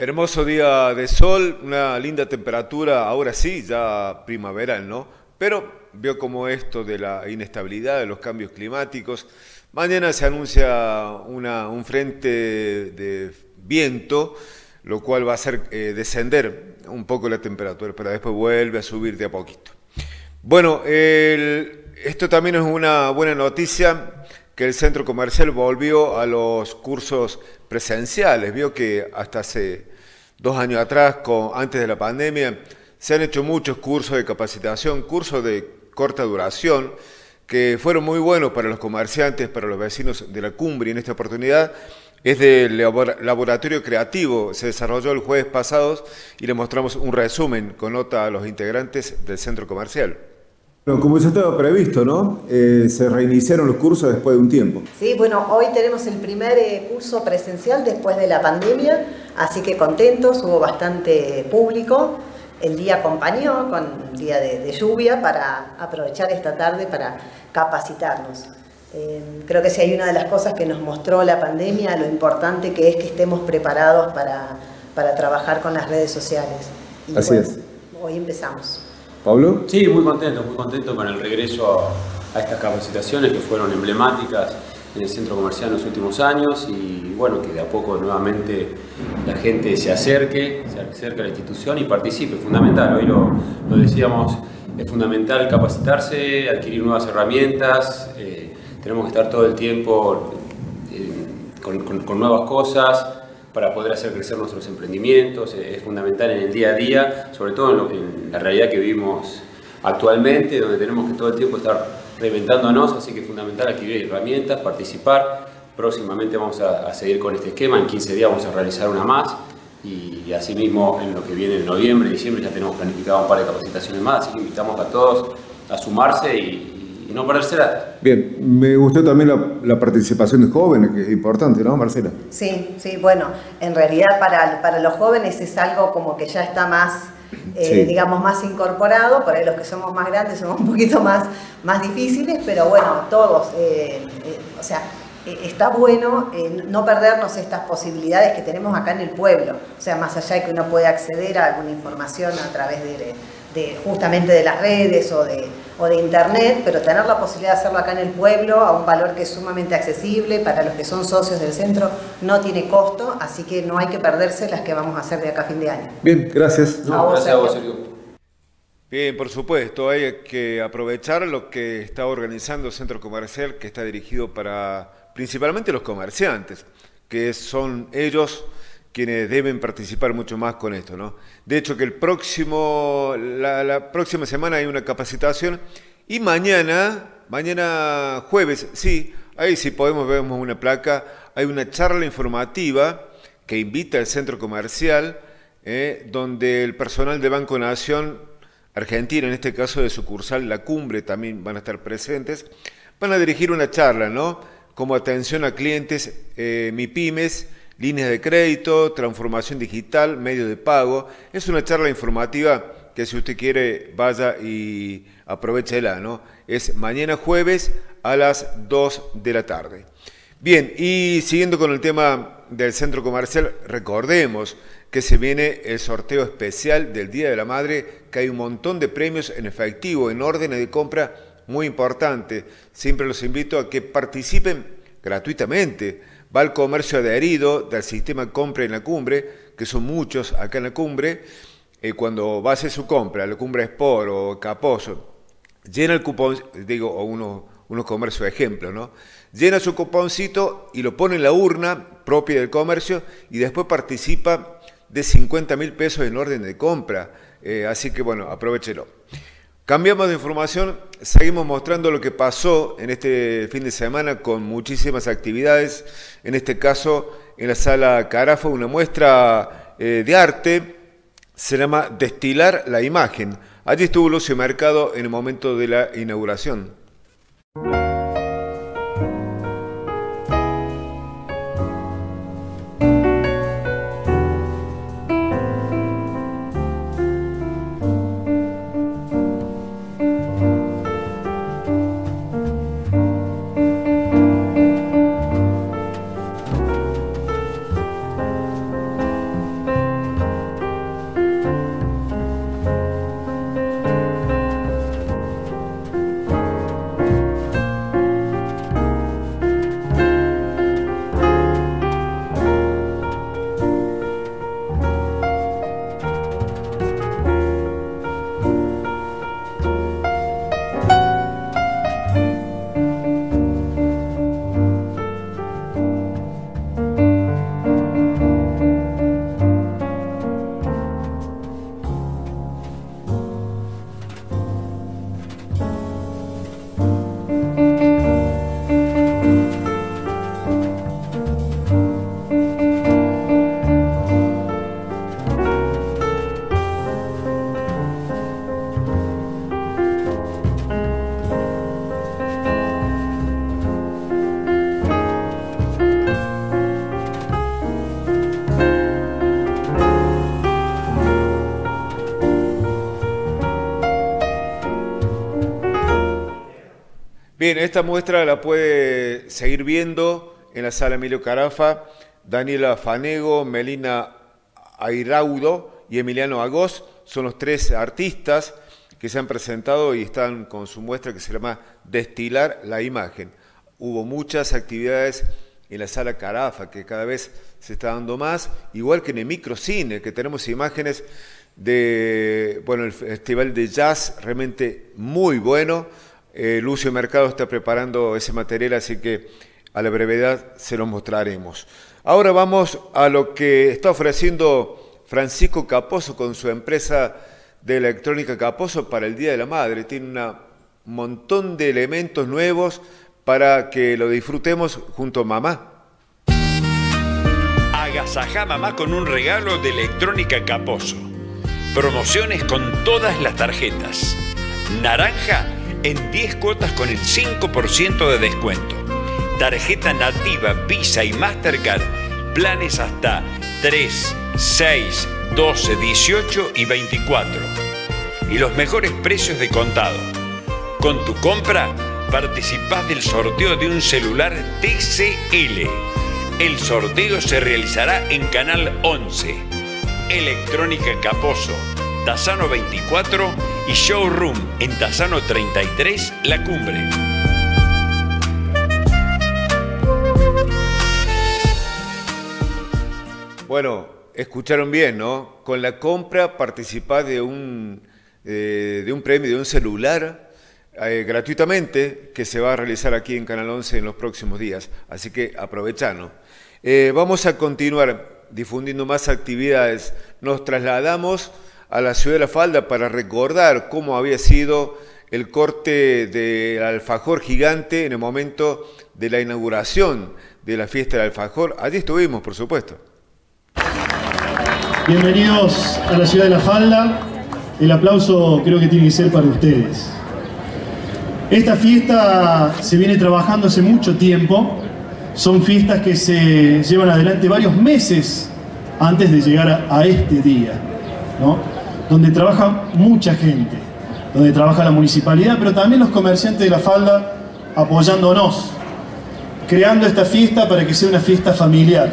Hermoso día de sol, una linda temperatura, ahora sí, ya primaveral, ¿no? Pero veo como esto de la inestabilidad de los cambios climáticos. Mañana se anuncia un frente de viento, lo cual va a hacer eh, descender un poco la temperatura, pero después vuelve a subir de a poquito. Bueno, esto también es una buena noticia que el centro comercial volvió a los cursos presenciales. Vio que hasta dos años atrás, antes de la pandemia, se han hecho muchos cursos de capacitación, cursos de corta duración, que fueron muy buenos para los comerciantes, para los vecinos de la cumbre. Y en esta oportunidad es del laboratorio creativo, se desarrolló el jueves pasado y le mostramos un resumen con nota a los integrantes del centro comercial como ya estaba previsto, ¿no? Eh, se reiniciaron los cursos después de un tiempo. Sí, bueno, hoy tenemos el primer eh, curso presencial después de la pandemia, así que contentos, hubo bastante público. El día acompañó con día de, lluvia para aprovechar esta tarde para capacitarnos. Eh, creo que si hay una de las cosas que nos mostró la pandemia, lo importante que es que estemos preparados para, para trabajar con las redes sociales. Así es. Hoy empezamos. Pablo. Sí, muy contento, muy contento con el regreso a, estas capacitaciones que fueron emblemáticas en el centro comercial en los últimos años y bueno, que de a poco nuevamente la gente se acerque, se acerque a la institución y participe, fundamental, hoy lo, decíamos, es fundamental capacitarse, adquirir nuevas herramientas, eh, tenemos que estar todo el tiempo eh, con nuevas cosas, para poder hacer crecer nuestros emprendimientos, es fundamental en el día a día, sobre todo en, la realidad que vivimos actualmente, donde tenemos que todo el tiempo estar reinventándonos, así que es fundamental adquirir herramientas, participar. Próximamente vamos a, seguir con este esquema, en 15 días vamos a realizar una más y, asimismo en lo que viene en noviembre, diciembre ya tenemos planificado un par de capacitaciones más, así que invitamos a todos a sumarse y, y no perderse Bien, me gustó también la, participación de jóvenes, que es importante, ¿no, Marcela? Sí, sí, bueno, en realidad para, para los jóvenes es algo como que ya está más, eh, digamos, más incorporado, por ahí los que somos más grandes somos un poquito más, más difíciles, pero bueno, todos, eh, eh, o sea, está bueno no perdernos estas posibilidades que tenemos acá en el pueblo, o sea, más allá de que uno puede acceder a alguna información a través de justamente de las redes o de, o de internet, pero tener la posibilidad de hacerlo acá en el pueblo a un valor que es sumamente accesible para los que son socios del centro, no tiene costo, así que no hay que perderse las que vamos a hacer de acá a fin de año. Bien, gracias. gracias a vos, Bien, por supuesto, hay que aprovechar lo que está organizando el Centro Comercial, que está dirigido para principalmente los comerciantes, que son ellos quienes deben participar mucho más con esto. ¿no? De hecho, que el próximo, la, próxima semana hay una capacitación y mañana, mañana jueves, sí, ahí sí podemos ver una placa, hay una charla informativa que invita al centro comercial, eh, donde el personal de Banco Nación Argentina, en este caso de sucursal La Cumbre, también van a estar presentes, van a dirigir una charla, ¿no? Como atención a clientes, eh, MIPIMES, líneas de crédito, transformación digital, medio de pago. Es una charla informativa que si usted quiere vaya y aprovechela, ¿no? Es mañana jueves a las 2 de la tarde. Bien, y siguiendo con el tema del centro comercial, recordemos que se viene el sorteo especial del Día de la Madre, que hay un montón de premios en efectivo, en órdenes de compra muy importante. Siempre los invito a que participen gratuitamente va al comercio adherido del sistema compra en la cumbre, que son muchos acá en la cumbre, eh, cuando va a hacer su compra, la cumbre Sport o Caposo, llena el cupón, digo, o unos, unos comercios de ejemplo, ¿no? Llena su cuponcito y lo pone en la urna propia del comercio y después participa de 50 mil pesos en orden de compra. Eh, así que bueno, aprovechelo. Cambiamos de información, seguimos mostrando lo que pasó en este fin de semana con muchísimas actividades, en este caso en la sala Carafa, una muestra eh, de arte, se llama Destilar la Imagen. Allí estuvo Lucio Mercado en el momento de la inauguración. Bien, esta muestra la puede seguir viendo en la sala Emilio Carafa, Daniela Fanego, Melina Airaudo y Emiliano Agos son los tres artistas que se han presentado y están con su muestra que se llama Destilar la imagen. Hubo muchas actividades en la sala Carafa, que cada vez se está dando más, igual que en el microcine, que tenemos imágenes de, bueno, el festival de jazz realmente muy bueno. Eh, Lucio Mercado está preparando ese material, así que a la brevedad se lo mostraremos. Ahora vamos a lo que está ofreciendo Francisco Caposo con su empresa de electrónica Caposo para el Día de la Madre. Tiene un montón de elementos nuevos para que lo disfrutemos junto a mamá. Agasaja mamá con un regalo de electrónica Caposo. Promociones con todas las tarjetas. Naranja en 10 cuotas con el 5% de descuento. Tarjeta nativa, Visa y Mastercard. Planes hasta 3, 6, 12, 18 y 24. Y los mejores precios de contado. Con tu compra participás del sorteo de un celular TCL. El sorteo se realizará en Canal 11. Electrónica Caposo, Tazano 24 y Showroom en Tazano 33, La Cumbre. Bueno, escucharon bien, ¿no? Con la compra participás de un, eh, de un premio, de un celular eh, gratuitamente que se va a realizar aquí en Canal 11 en los próximos días. Así que aprovechando. Eh, vamos a continuar difundiendo más actividades. Nos trasladamos a la ciudad de La Falda para recordar cómo había sido el corte del alfajor gigante en el momento de la inauguración de la fiesta del alfajor. Allí estuvimos, por supuesto. Bienvenidos a la ciudad de La Falda. El aplauso creo que tiene que ser para ustedes. Esta fiesta se viene trabajando hace mucho tiempo. Son fiestas que se llevan adelante varios meses antes de llegar a, este día, donde trabaja mucha gente, donde trabaja la municipalidad, pero también los comerciantes de la falda apoyándonos, creando esta fiesta para que sea una fiesta familiar.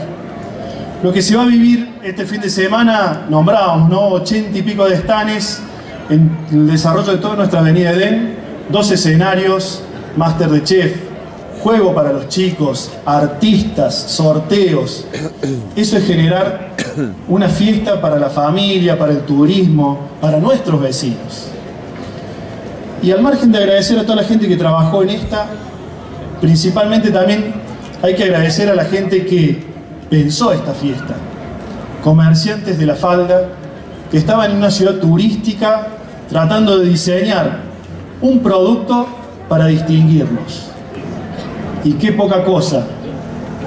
Lo que se va a vivir este fin de semana, nombramos, ¿no? 80 y pico de estanes en el desarrollo de toda nuestra avenida Edén, dos escenarios, máster de chef, juego para los chicos, artistas, sorteos. Eso es generar una fiesta para la familia, para el turismo, para nuestros vecinos. Y al margen de agradecer a toda la gente que trabajó en esta, principalmente también hay que agradecer a la gente que pensó esta fiesta. Comerciantes de la falda que estaban en una ciudad turística tratando de diseñar un producto para distinguirnos. Y qué poca cosa.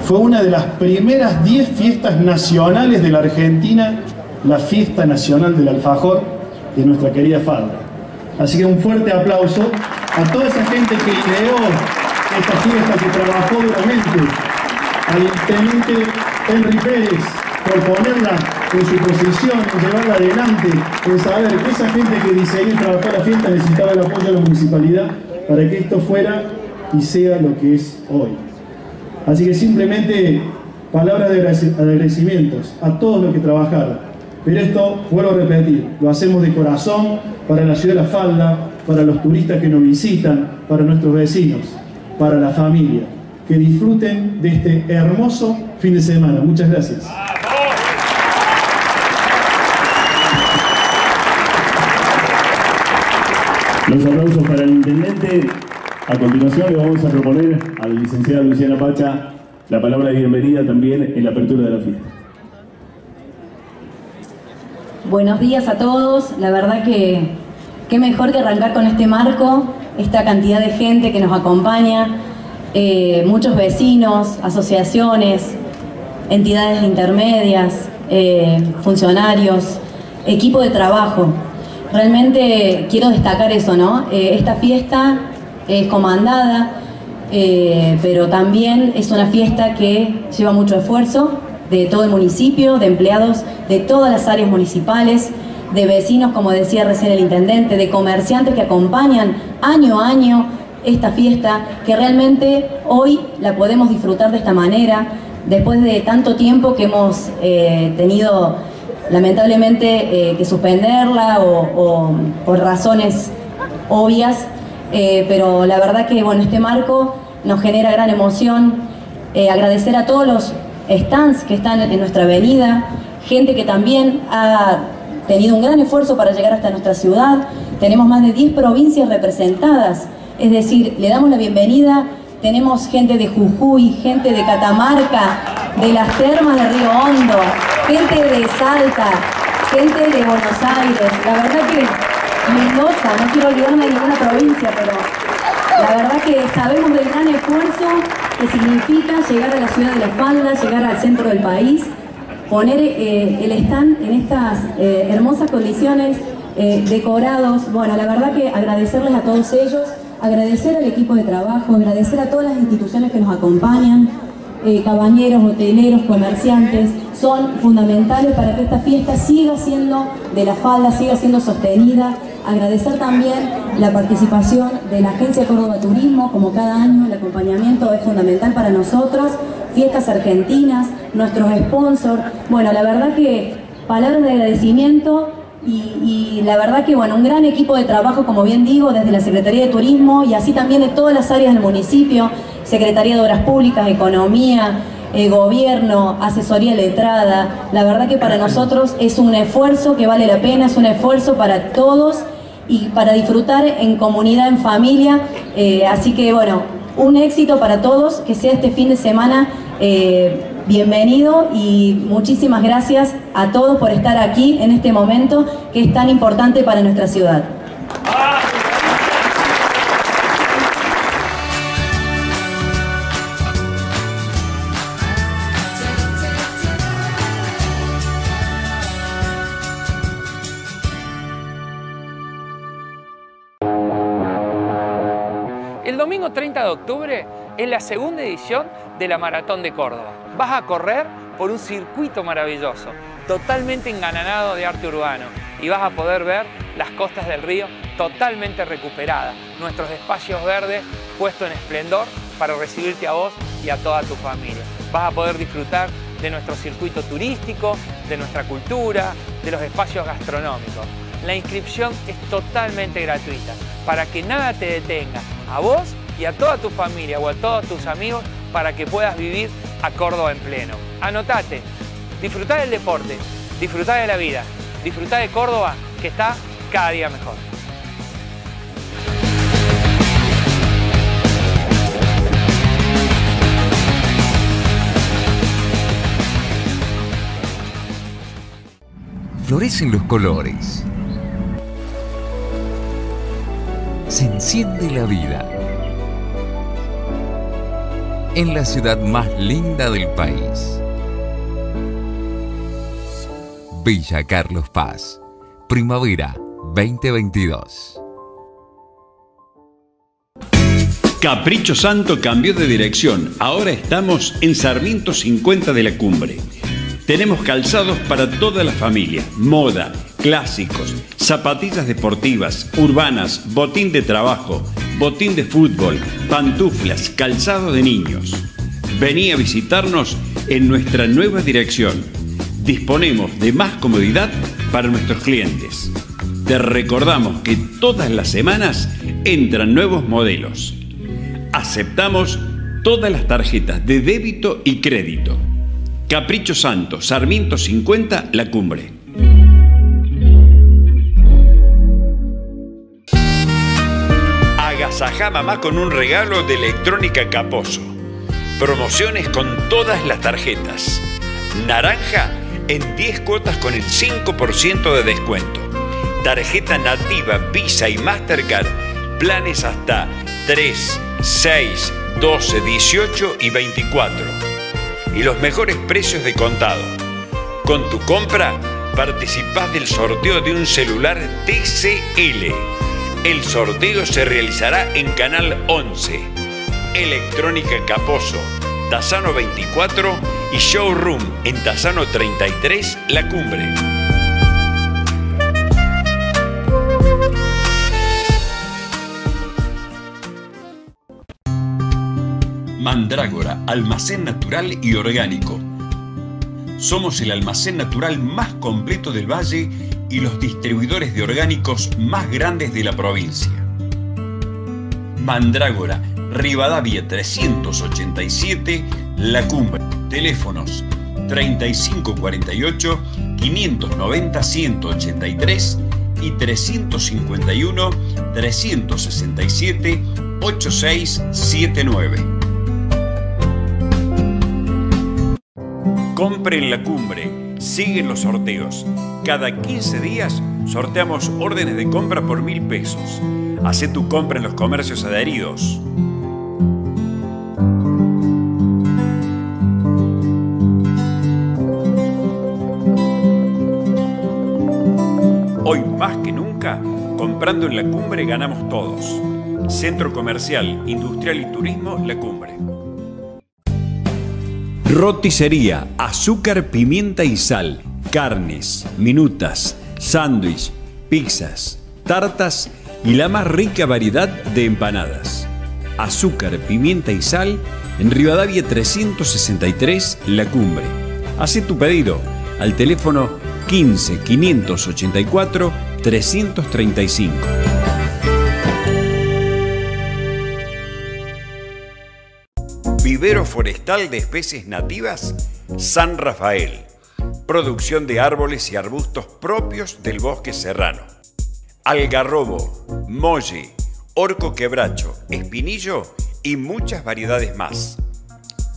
Fue una de las primeras 10 fiestas nacionales de la Argentina, la fiesta nacional del alfajor de nuestra querida falda. Así que un fuerte aplauso a toda esa gente que ideó esta fiesta, que trabajó duramente, al intendente Henry Pérez por ponerla en su posición, en llevarla adelante, en saber que esa gente que diseñó y trabajó la fiesta necesitaba el apoyo de la municipalidad para que esto fuera y sea lo que es hoy. Así que simplemente palabras de agradecimientos a todos los que trabajaron. Pero esto, vuelvo a repetir, lo hacemos de corazón para la ciudad de La Falda, para los turistas que nos visitan, para nuestros vecinos, para la familia. Que disfruten de este hermoso fin de semana. Muchas gracias. Los aplausos para el intendente. A continuación le vamos a proponer a la licenciada Luciana Pacha la palabra de bienvenida también en la apertura de la fiesta. Buenos días a todos. La verdad que qué mejor que arrancar con este marco, esta cantidad de gente que nos acompaña, eh, muchos vecinos, asociaciones, entidades intermedias, eh, funcionarios, equipo de trabajo. Realmente quiero destacar eso, ¿no? Eh, esta fiesta es comandada, eh, pero también es una fiesta que lleva mucho esfuerzo de todo el municipio, de empleados de todas las áreas municipales, de vecinos, como decía recién el intendente, de comerciantes que acompañan año a año esta fiesta, que realmente hoy la podemos disfrutar de esta manera, después de tanto tiempo que hemos eh, tenido lamentablemente eh, que suspenderla o, por razones obvias, eh, pero la verdad que bueno, este marco nos genera gran emoción. agradecer a todos los stands que están en nuestra avenida, gente que también ha tenido un gran esfuerzo para llegar hasta nuestra ciudad. Tenemos más de 10 provincias representadas, es decir, le damos la bienvenida. Tenemos gente de Jujuy, gente de Catamarca, de las termas de Río Hondo, gente de Salta, gente de Buenos Aires. La verdad que Mendoza, no quiero olvidarme de ninguna provincia, pero la verdad que sabemos del gran esfuerzo que significa llegar a la ciudad de La Falda, llegar al centro del país poner eh, el stand en estas eh, hermosas condiciones, eh, decorados. Bueno, la verdad que agradecerles a todos ellos, agradecer al equipo de trabajo, agradecer a todas las instituciones que nos acompañan, cabañeros, hoteleros, comerciantes, son fundamentales para que esta fiesta siga siendo de la falda, siga siendo sostenida. Agradecer también la participación de la Agencia Córdoba Turismo, como cada año el acompañamiento es fundamental para nosotros fiestas argentinas, nuestros sponsors. Bueno, la verdad que palabras de agradecimiento y, la verdad que, bueno, un gran equipo de trabajo, como bien digo, desde la Secretaría de Turismo y así también de todas las áreas del municipio, Secretaría de Obras Públicas, Economía, eh, Gobierno, Asesoría Letrada. La verdad que para nosotros es un esfuerzo que vale la pena, es un esfuerzo para todos y para disfrutar en comunidad, en familia. Eh, así que, bueno, un éxito para todos, que sea este fin de semana eh, bienvenido y muchísimas gracias a todos por estar aquí en este momento que es tan importante para nuestra ciudad. 30 de octubre es la segunda edición de la Maratón de Córdoba. Vas a correr por un circuito maravilloso, totalmente engananado de arte urbano y vas a poder ver las costas del río totalmente recuperadas, nuestros espacios verdes puestos en esplendor para recibirte a vos y a toda tu familia. Vas a poder disfrutar de nuestro circuito turístico, de nuestra cultura, de los espacios gastronómicos. La inscripción es totalmente gratuita para que nada te detenga a vos y a toda tu familia o a todos tus amigos para que puedas vivir a Córdoba en pleno. Anotate, disfruta del deporte, disfruta de la vida, disfruta de Córdoba que está cada día mejor. Florecen los colores se enciende la vida. En la ciudad más linda del país. Villa Carlos Paz, primavera 2022. Capricho Santo cambió de dirección. Ahora estamos en Sarmiento 50 de la Cumbre. Tenemos calzados para toda la familia, moda, clásicos, zapatillas deportivas, urbanas, botín de trabajo, botín de fútbol, pantuflas, calzado de niños. Vení a visitarnos en nuestra nueva dirección. Disponemos de más comodidad para nuestros clientes. Te recordamos que todas las semanas entran nuevos modelos. Aceptamos todas las tarjetas de débito y crédito. Capricho Santo, Sarmiento 50, La Cumbre. Mamá con un regalo de Electrónica Caposo. Promociones con todas las tarjetas. Naranja en 10 cuotas con el 5% de descuento. Tarjeta nativa Visa y Mastercard. Planes hasta 3, 6, 12, 18 y 24 y los mejores precios de contado. Con tu compra participás del sorteo de un celular TCL. El sorteo se realizará en Canal 11, Electrónica Caposo, Tazano 24 y Showroom en Tazano 33, La Cumbre. Mandrágora, almacén natural y orgánico. Somos el almacén natural más completo del valle y los distribuidores de orgánicos más grandes de la provincia. Mandrágora, Rivadavia 387, La Cumbre. Teléfonos 3548 590 183 y 351 367 8679. Compre en la cumbre, siguen los sorteos. Cada 15 días sorteamos órdenes de compra por mil pesos. Hacé tu compra en los comercios adheridos. Hoy más que nunca, comprando en la cumbre ganamos todos. Centro Comercial, Industrial y Turismo La Cumbre. Roticería, azúcar, pimienta y sal, carnes, minutas, sándwich, pizzas, tartas y la más rica variedad de empanadas. Azúcar, pimienta y sal en Rivadavia 363 La Cumbre. Haz tu pedido al teléfono 15 584 335. Vivero forestal de especies nativas San Rafael. Producción de árboles y arbustos propios del bosque serrano. Algarrobo, molle, orco quebracho, espinillo y muchas variedades más.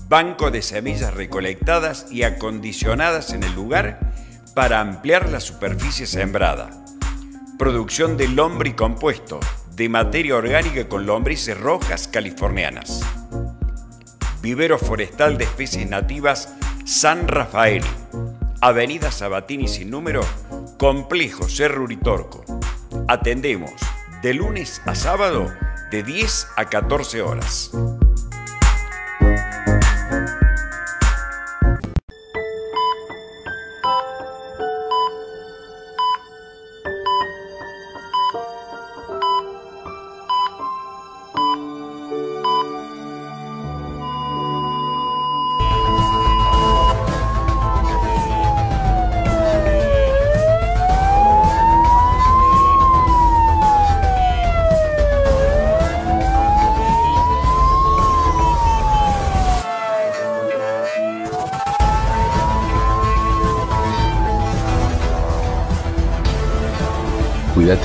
Banco de semillas recolectadas y acondicionadas en el lugar para ampliar la superficie sembrada. Producción de lombre compuesto, de materia orgánica con lombrices rojas californianas. Vivero Forestal de Especies Nativas San Rafael, Avenida Sabatini sin número, Complejo Cerro Uritorco. Atendemos de lunes a sábado de 10 a 14 horas.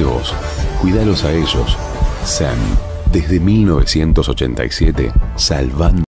Vos, a ellos. SAM, desde 1987, salvando.